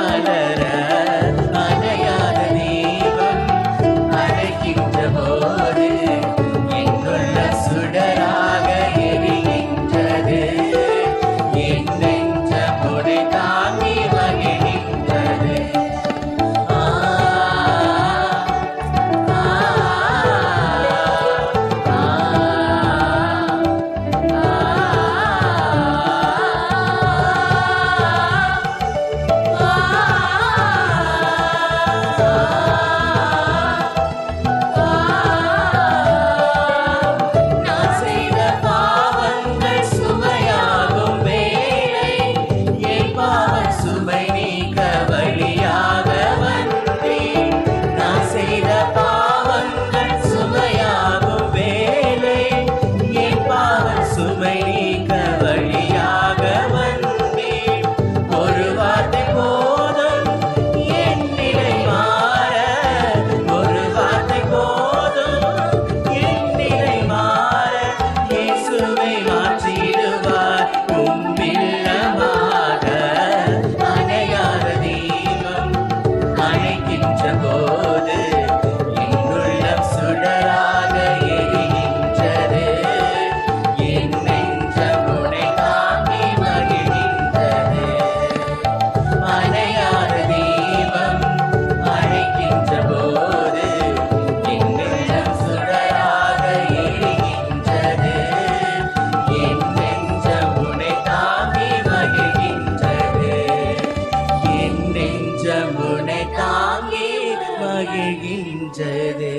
மலர உள்ளம் உனை தாங்கி மகிழ்கின்றது.